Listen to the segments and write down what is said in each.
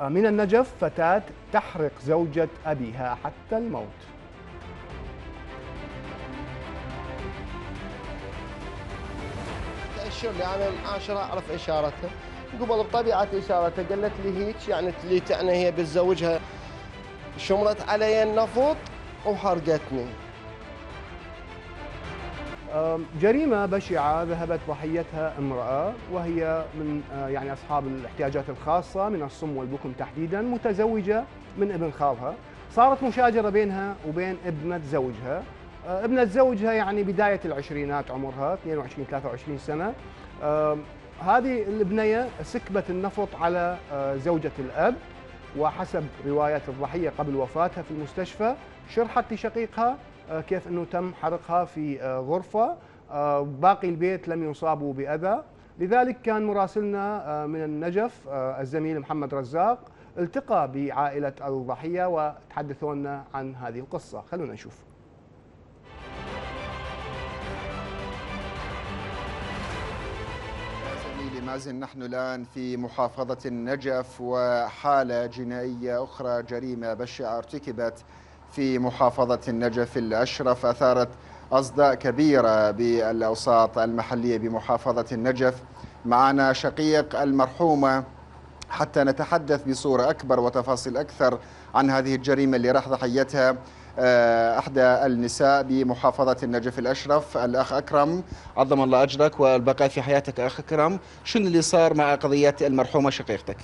من النجف فتاة تحرق زوجة أبيها حتى الموت. تأشر لي أنا عاشرة أعرف إشارتها قبل بطبيعة إشارتها قالت لي هيك يعني اللي تعني هي بتزوجها شمرت علي النفط وحرقتني. جريمة بشعة ذهبت ضحيتها امرأة وهي من آه، يعني أصحاب الاحتياجات الخاصة من الصم والبكم تحديدا متزوجة من ابن خالها. صارت مشاجرة بينها وبين ابنة زوجها. آه، ابنة زوجها يعني بداية العشرينات عمرها 22 23 سنة. هذه البنية سكبت النفط على آه، زوجة الأب. وحسب روايات الضحية قبل وفاتها في المستشفى شرحت لشقيقها كيف أنه تم حرقها في آه، غرفة. باقي البيت لم يصابوا بأذى. لذلك كان مراسلنا من النجف الزميل محمد رزاق التقى بعائلة الضحية وتحدثوا لنا عن هذه القصة. خلونا نشوف. مازن نحن الآن في محافظة النجف وحالة جنائية أخرى جريمة بشعة ارتكبت في محافظة النجف الأشرف أثارت أصداء كبيرة بالأوساط المحلية بمحافظة النجف. معنا شقيق المرحومة حتى نتحدث بصورة أكبر وتفاصيل أكثر عن هذه الجريمة اللي راح ضحيتها آه، أحدى النساء بمحافظة النجف الأشرف الأخ أكرم. عظم الله أجرك والبقاء في حياتك أخ أكرم. شنو اللي صار مع قضية المرحومة شقيقتك؟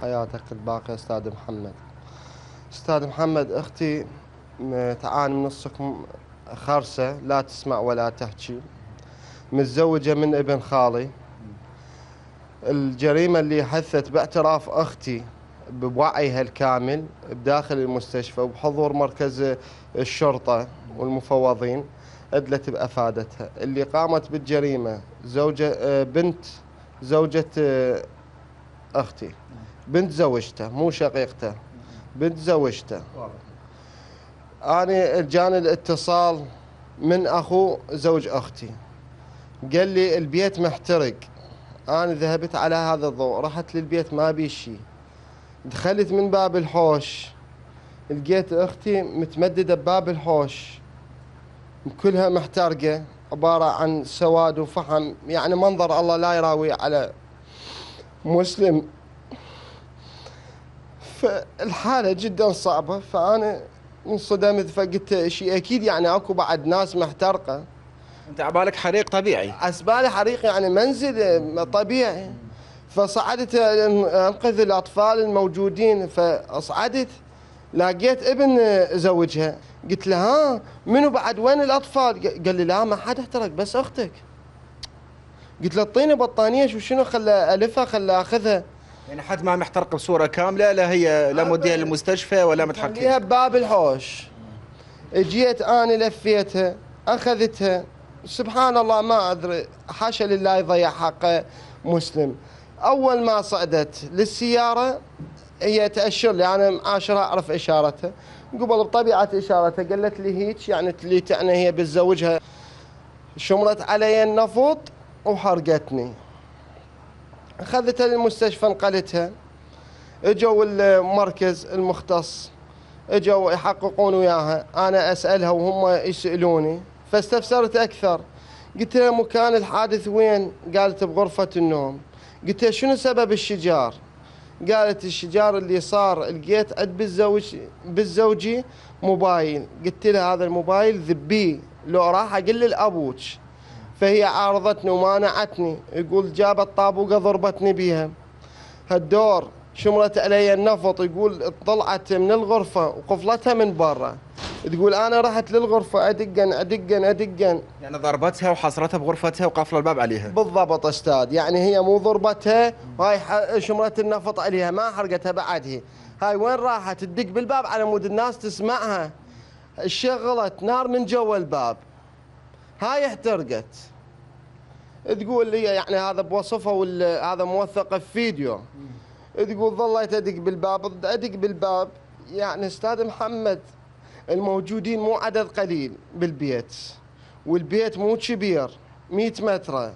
حياتك الباقية أستاذ محمد. أستاذ محمد أختي تعاني من السكم خرسة لا تسمع ولا تحكي. متزوجة من ابن خالي. الجريمة اللي حثت باعتراف أختي بوعيها الكامل بداخل المستشفى وبحضور مركز الشرطة والمفوضين أدلت بأفادتها. اللي قامت بالجريمة زوجة بنت زوجة أختي. بنت زوجته مو شقيقته. بنت زوجته. أنا جاني الاتصال من أخو زوج أختي. قال لي البيت محترق. أنا ذهبت على هذا الضوء رحت للبيت ما بي شيء دخلت من باب الحوش. لقيت أختي متمددة بباب الحوش. كلها محترقة عبارة عن سواد وفحم. يعني منظر الله لا يراوي على مسلم. فالحالة جدا صعبة فأنا انصدمت فقلت شيء أكيد يعني أكو بعد ناس محترقة. أنت عبالك حريق طبيعي. عسبالي حريق يعني منزل طبيعي. فصعدت أنقذ الأطفال الموجودين فصعدت لقيت ابن زوجها. قلت له ها منو بعد؟ وين الأطفال؟ قال لي لا ما حد احترق بس أختك. قلت له اعطيني بطانية شو شنو خلى ألفها خلى أخذها؟ يعني حد ما محترقه بصورة كاملة لا هي لا موديها للمستشفى ولا متحكمه بباب الحوش. جيت أنا لفيتها أخذتها. سبحان الله ما أدري. حاشا لله يضيع حق مسلم. أول ما صعدت للسيارة هي تأشر لي. أنا عاشرها أعرف إشارتها. قبل بطبيعة إشارتها قالت لي هيك يعني اللي تعني هي بتزوجها. شمرت علي النفط وحرقتني. اخذتها للمستشفى نقلتها إجوا المركز المختص إجوا يحققون وياها. أنا أسألها وهم يسألوني فاستفسرت أكثر. قلت لها مكان الحادث وين؟ قالت بغرفة النوم. قلت شنو سبب الشجار؟ قالت الشجار اللي صار لقيت عند بالزوج بالزوجي موبايل. قلت لها هذا الموبايل ذبيه لو راح أقول لابوك فهي عارضتني ومانعتني. يقول جابت طابوقه ضربتني بيها. هالدور شمرت علي النفط. يقول طلعت من الغرفة وقفلتها من برا. تقول أنا رحت للغرفة أدقن أدقن أدقن. يعني ضربتها وحصرتها بغرفتها وقافلة الباب عليها. بالضبط أستاذ. يعني هي مو ضربتها هاي شمرت النفط عليها ما حرقتها بعد هي هاي وين راحت؟ تدق بالباب على مود الناس تسمعها. شغلت نار من جوا الباب. هاي احترقت. تقول لي يعني هذا بوصفه هذا موثق في فيديو. تقول ظليت أدق بالباب أدق بالباب. يعني أستاذ محمد الموجودين مو عدد قليل بالبيت. والبيت مو كبير 100 متر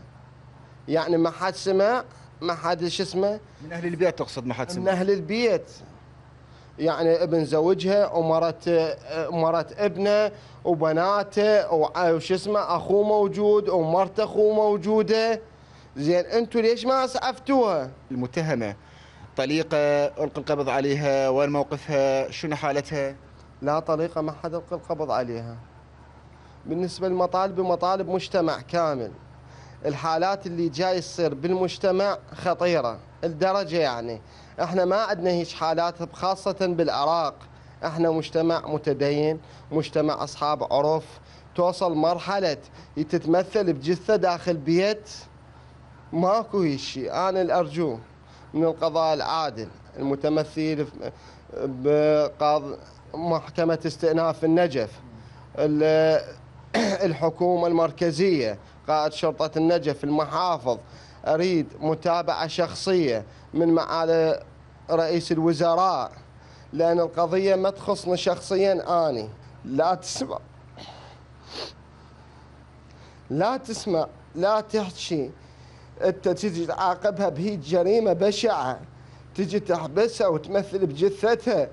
يعني ما حد سمع ما حد شو اسمه؟ من أهل البيت تقصد ما حد من سمع. أهل البيت. يعني ابن زوجها ومرت مرت ابنه وبناته وش اسمه أخوه موجود ومرت أخوه موجودة زين أنتم ليش ما أسعفتوها؟ المتهمة طليقة القى القبض عليها وين موقفها شنو حالتها لا طريقه ما حد يلقي القبض عليها. بالنسبة للمطالب مطالب مجتمع كامل. الحالات اللي جاي تصير بالمجتمع خطيرة الدرجة يعني. إحنا ما عندنا هيك حالات خاصة بالعراق. إحنا مجتمع متدين مجتمع أصحاب عرف. توصل مرحلة تتمثل بجثة داخل بيت ماكو هيك شيء أنا اللي ارجوه من القضاء العادل المتمثل في- بقاض محكمة استئناف النجف ال- الحكومة المركزية قائد شرطة النجف المحافظ أريد متابعة شخصية من معالي رئيس الوزراء لأن القضية ما تخصني شخصيا آني. لا تسمع. لا تسمع. لا تحكي أنت تجي تعاقبها بهي جريمة بشعة. تجي تحبسها وتمثل بجثتها.